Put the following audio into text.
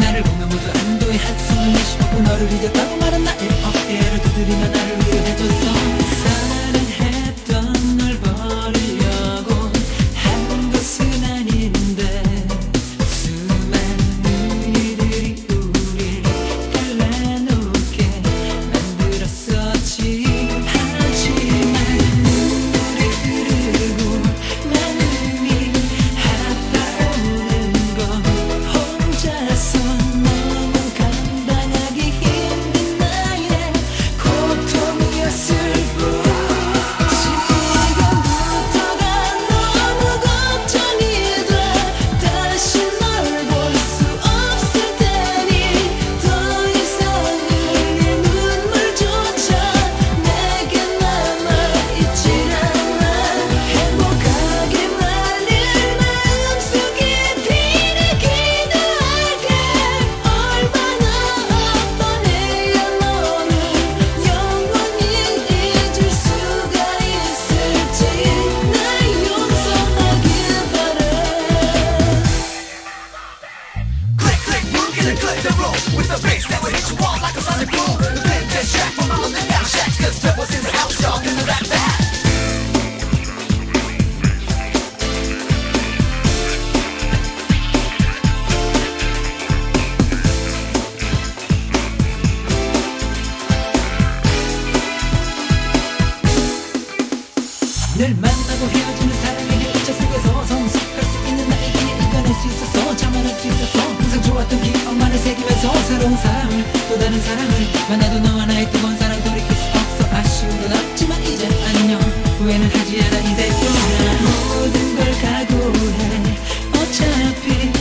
나를 보면 모두 안도의 한숨을 내쉬고 너를 잊었다고 말한 나의 어깨를 두드리며 나를 늘 만나고 헤어지는 사랑의 일자 속에서 성숙할 수 있는 나에게 이겨낼 수 있어서 참아낼 수 있어서 항상 좋았던 기억만을 새기면서 새로운 사람을 또 다른 사람을 만나도 너와 나의 뜨거운 사랑 돌이킬 수 없어. 아쉬운 건 없지만 이제 안녕 후회는 하지 않아. 이제 또나 모든 걸 각오해. 어차피